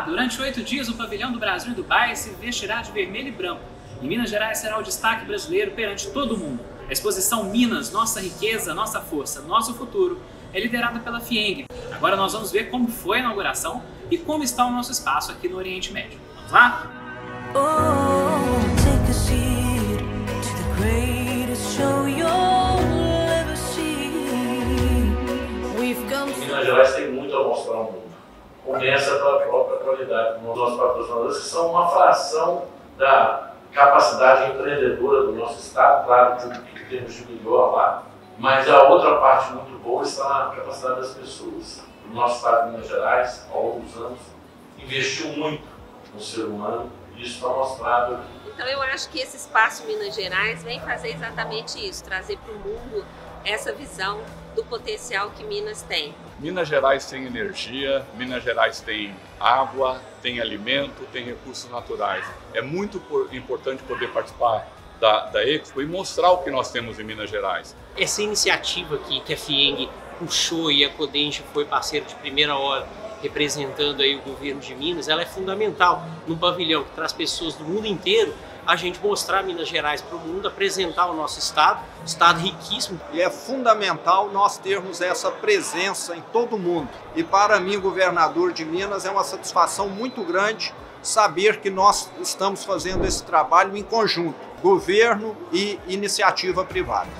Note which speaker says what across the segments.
Speaker 1: durante oito dias o pavilhão do Brasil e Dubai se vestirá de vermelho e branco. E Minas Gerais será o destaque brasileiro perante todo mundo. A exposição Minas, Nossa Riqueza, Nossa Força, Nosso Futuro é liderada pela FIENG. Agora nós vamos ver como foi a inauguração e como está o nosso espaço aqui no Oriente Médio. Vamos lá?
Speaker 2: Minas Gerais tem muito a mostrar ao mundo. Começa pela própria qualidade dos nossos patrocinadores, que são uma fração da capacidade empreendedora do nosso Estado, claro que temos de melhor lá, mas a outra parte muito boa está na capacidade das pessoas. O nosso Estado de Minas Gerais, ao longo dos anos, investiu muito no ser humano isso está mostrado.
Speaker 3: Então eu acho que esse espaço Minas Gerais vem fazer exatamente isso, trazer para o mundo essa visão do potencial que Minas tem.
Speaker 4: Minas Gerais tem energia, Minas Gerais tem água, tem alimento, tem recursos naturais. É muito importante poder participar da, da Expo e mostrar o que nós temos em Minas Gerais.
Speaker 5: Essa iniciativa aqui que a FIENG puxou e a Codenche foi parceiro de primeira hora, representando aí o governo de Minas, ela é fundamental num pavilhão que traz pessoas do mundo inteiro a gente mostrar Minas Gerais para o mundo, apresentar o nosso estado, estado riquíssimo.
Speaker 6: E é fundamental nós termos essa presença em todo o mundo. E para mim, governador de Minas, é uma satisfação muito grande saber que nós estamos fazendo esse trabalho em conjunto, governo e iniciativa privada.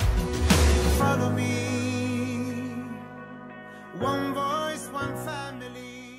Speaker 6: one family.